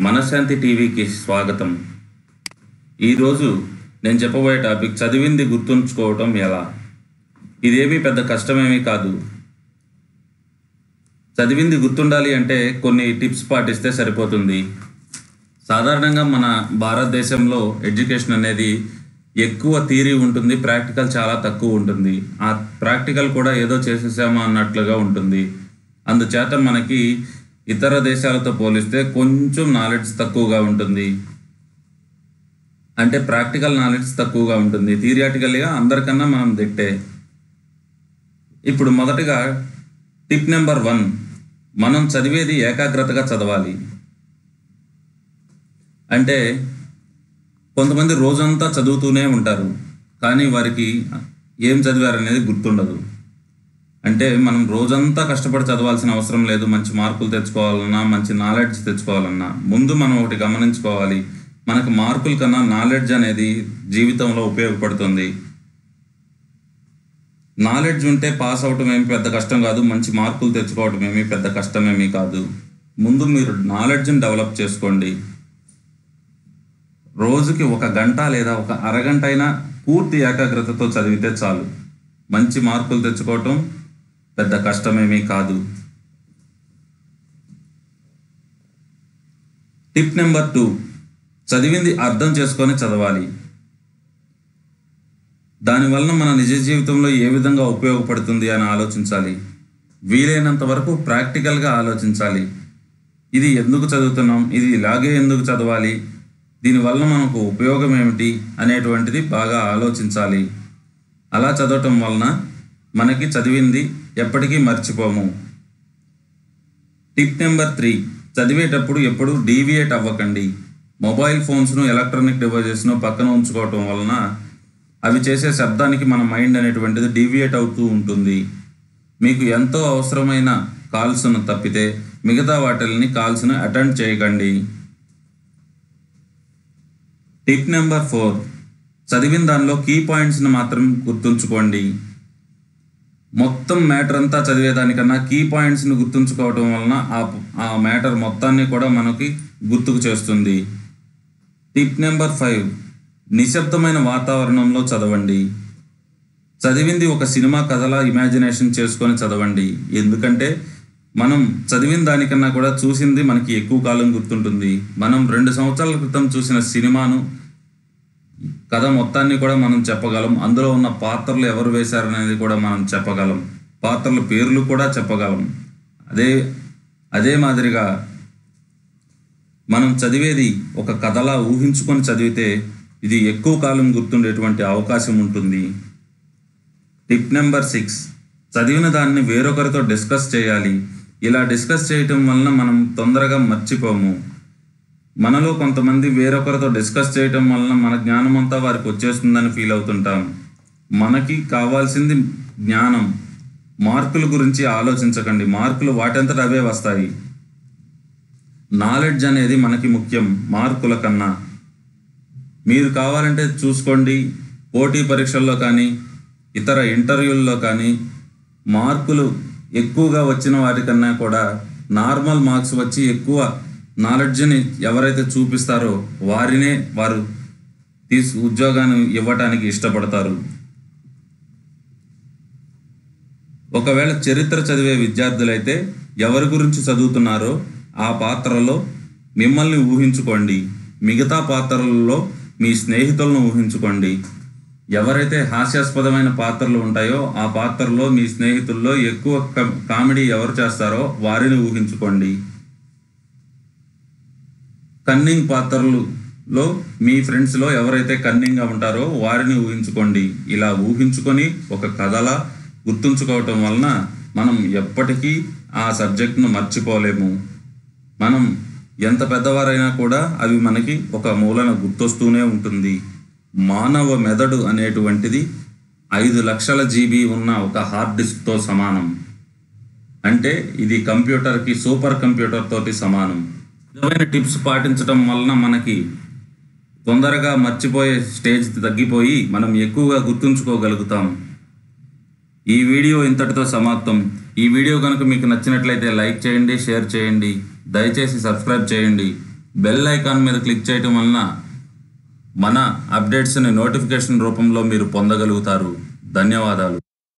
మనశ్శాంతి టీవీకి స్వాగతం. ఈరోజు నేను చెప్పబోయే టాపిక్ చదివింది గుర్తుంచుకోవటం ఎలా? ఇదేమీ పెద్ద కష్టమేమీ కాదు. చదివింది గుర్తుండాలి అంటే కొన్ని టిప్స్ పాటిస్తే సరిపోతుంది. సాధారణంగా మన భారతదేశంలో ఎడ్యుకేషన్ అనేది ఎక్కువ థీరీ ఉంటుంది ప్రాక్టికల్ చాలా తక్కువ ఉంటుంది. ఆ ప్రాక్టికల్ కూడా ఏదో చేసేసామా అన్నట్లుగా ఉంటుంది. అందుచేత మనకి ఇతర దేశాలతో పోలిస్తే కొంచెం నాలెడ్జ్ తక్కువగా ఉంటుంది. అంటే ప్రాక్టికల్ నాలెడ్జ్ తక్కువగా ఉంటుంది. థియరియాటికల్గా అందరికన్నా మనం దిట్టే ఇప్పుడు మొదటగా టిప్ నెంబర్ వన్ మనం చదివేది ఏకాగ్రతగా చదవాలి. అంటే కొంతమంది రోజంతా చదువుతూనే ఉంటారు. కానీ వారికి ఏం చదివారనేది గుర్తుండదు. అంటే మనం రోజంతా కష్టపడి చదవాల్సిన అవసరం లేదు మంచి మార్కులు తెచ్చుకోవాలన్నా మంచి నాలెడ్జ్ తెచ్చుకోవాలన్నా. ముందు మనం ఒకటి గమనించుకోవాలి. మనకు మార్కుల కన్నా నాలెడ్జ్ అనేది జీవితంలో ఉపయోగపడుతుంది. నాలెడ్జ్ ఉంటే పాస్ అవటం ఏమి పెద్ద కష్టం కాదు మంచి మార్కులు తెచ్చుకోవటం ఏమి పెద్ద కష్టమేమీ కాదు. ముందు మీరు నాలెడ్జ్ని డెవలప్ చేసుకోండి. రోజుకి ఒక గంట లేదా ఒక అరగంట అయినా పూర్తి ఏకాగ్రతతో చదివితే చాలు. మంచి మార్కులు తెచ్చుకోవటం పెద్ద కష్టమేమీ కాదు. Tip number two. చదివింది అర్థం చేసుకొని చదవాలి. దానివలన మన నిజ జీవితంలో ఏ విధంగా ఉపయోగపడుతుంది అని ఆలోచించాలి. వీలైనంత వరకు ప్రాక్టికల్గా ఆలోచించాలి. ఇది ఎందుకు చదువుతున్నాం? ఇది ఇలాగే ఎందుకు చదవాలి? దీనివల్ల మనకు ఉపయోగం ఏమిటి? అనేటువంటిది బాగా ఆలోచించాలి. అలా చదవటం వలన మనకి చదివింది ఎప్పటికీ మర్చిపోము. Tip number three. చదివేటప్పుడు ఎప్పుడు డీవియేట్ అవ్వకండి. మొబైల్ ఫోన్స్ను ఎలక్ట్రానిక్ డివైజెస్ను పక్కన ఉంచుకోవటం వలన అవి చేసే శబ్దానికి మన మైండ్ అనేటువంటిది డీవియేట్ అవుతూ ఉంటుంది. మీకు ఎంతో అవసరమైన కాల్స్ను తప్పితే మిగతా వాటిల్ని కాల్స్ను అటెండ్ చేయకండి. Tip number four. చదివిన దానిలో కీ పాయింట్స్ని మాత్రం గుర్తుంచుకోండి. మొత్తం మ్యాటర్ అంతా చదివేదానికన్నా కీ పాయింట్స్ని గుర్తుంచుకోవటం వలన ఆ ఆ మ్యాటర్ మొత్తాన్ని కూడా మనకి గుర్తుకు చేస్తుంది. Tip number five. నిశ్శబ్దమైన వాతావరణంలో చదవండి. చదివింది ఒక సినిమా కథలా ఇమాజినేషన్ చేసుకొని చదవండి. ఎందుకంటే మనం చదివిన దానికన్నా కూడా చూసింది మనకి ఎక్కువ కాలం గుర్తుంటుంది. మనం రెండు సంవత్సరాల క్రితం చూసిన సినిమాను కథ మొత్తాన్ని కూడా మనం చెప్పగలం. అందులో ఉన్న పాత్రలు ఎవరు వేశారనేది కూడా మనం చెప్పగలం. పాత్రల పేర్లు కూడా చెప్పగలం. అదే అదే మాదిరిగా మనం చదివేది ఒక కథలా ఊహించుకొని చదివితే ఇది ఎక్కువ కాలం గుర్తుండేటువంటి అవకాశం ఉంటుంది. Tip number six. చదివిన దాన్ని వేరొకరితో డిస్కస్ చేయాలి. ఇలా డిస్కస్ చేయటం వలన మనం తొందరగా మర్చిపోము. మనలో కొంతమంది వేరొకరితో డిస్కస్ చేయటం వలన మన జ్ఞానం అంతా వారికి వచ్చేస్తుందని ఫీల్ అవుతుంటాం. మనకి కావాల్సింది జ్ఞానం. మార్కుల గురించి ఆలోచించకండి. మార్కులు వాటంతట అవే వస్తాయి. నాలెడ్జ్ అనేది మనకి ముఖ్యం మార్కుల కన్నా. మీరు కావాలంటే చూసుకోండి. పోటీ పరీక్షల్లో కానీ ఇతర ఇంటర్వ్యూల్లో కానీ మార్కులు ఎక్కువగా వచ్చిన వాటికన్నా కూడా నార్మల్ మార్క్స్ వచ్చి ఎక్కువ నాలెడ్జ్ని ఎవరైతే చూపిస్తారో వారినే వారు తీసు ఉద్యోగాన్ని ఇవ్వటానికి ఇష్టపడతారు. ఒకవేళ చరిత్ర చదివే విద్యార్థులైతే ఎవరి గురించి చదువుతున్నారో ఆ పాత్రలో మిమ్మల్ని ఊహించుకోండి. మిగతా పాత్రలలో మీ స్నేహితులను ఊహించుకోండి. ఎవరైతే హాస్యాస్పదమైన పాత్రలు ఉంటాయో ఆ పాత్రలో మీ స్నేహితుల్లో ఎక్కువ కామెడీ ఎవరు చేస్తారో వారిని ఊహించుకోండి. కన్నింగ్ పాత్రలులో మీ ఫ్రెండ్స్లో ఎవరైతే కన్నింగ్గా ఉంటారో వారిని ఊహించుకోండి. ఇలా ఊహించుకొని ఒక కథలా గుర్తుంచుకోవటం వలన మనం ఎప్పటికీ ఆ సబ్జెక్ట్ను మర్చిపోలేము. మనం ఎంత పెద్దవారైనా కూడా అవి మనకి ఒక మూలన గుర్తొస్తూనే ఉంటుంది. మానవ మెదడు అనేటువంటిది ఐదు లక్షల జీబీ ఉన్న ఒక హార్డ్ డిస్క్తో సమానం. అంటే ఇది కంప్యూటర్కి సూపర్ కంప్యూటర్ తోటి సమానం. నిజమైన టిప్స్ పాటించడం వలన మనకి తొందరగా మర్చిపోయే స్టేజ్ తగ్గిపోయి మనం ఎక్కువగా గుర్తుంచుకోగలుగుతాం. ఈ వీడియో ఇంతటితో సమాప్తం. ఈ వీడియో కనుక మీకు నచ్చినట్లయితే లైక్ చేయండి షేర్ చేయండి దయచేసి సబ్స్క్రైబ్ చేయండి. బెల్ ఐకాన్ మీద క్లిక్ చేయటం వలన మన అప్డేట్స్ని నోటిఫికేషన్ రూపంలో మీరు పొందగలుగుతారు. ధన్యవాదాలు.